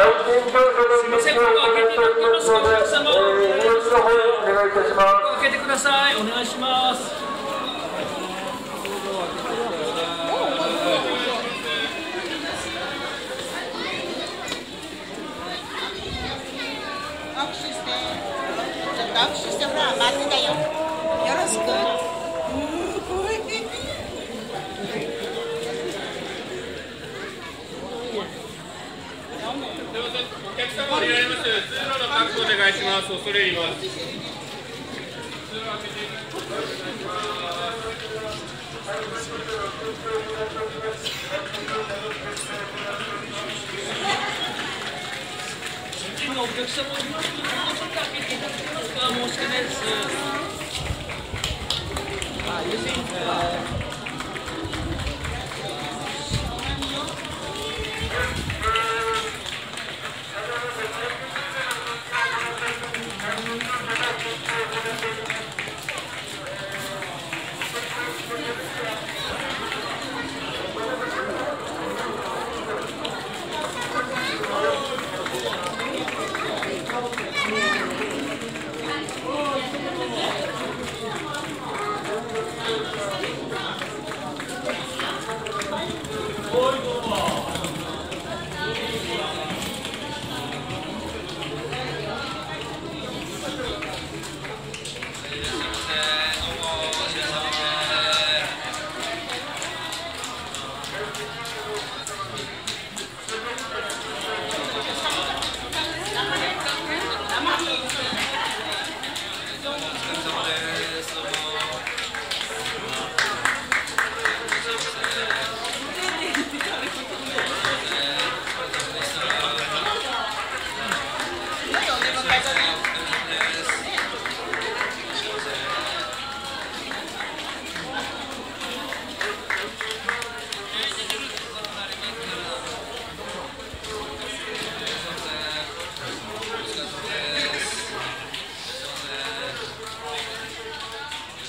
すみません、ここ開けてい。ただきます。か、お客様。お願いいたします。開けてください。お願いします。握手してちょっと握手してほら待ってたよよろしくすごいお客様お願いします。通路の確保お願いします。恐れ入ります。今お客様いますので、ちょっと開けていただけますか。申し訳ないです。あ、いらっしゃいます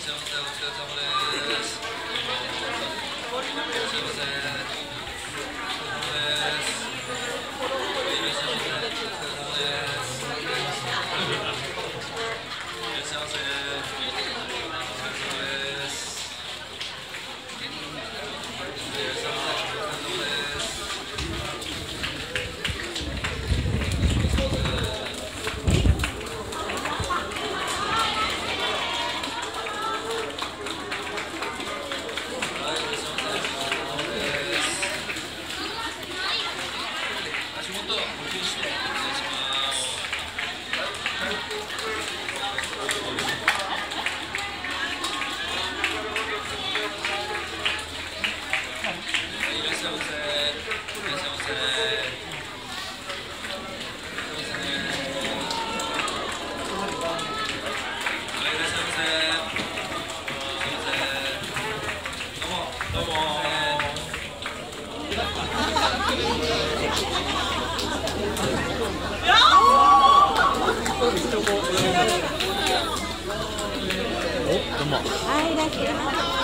ませんお疲れ様です。どうも。おうまはい。いらっしゃいませ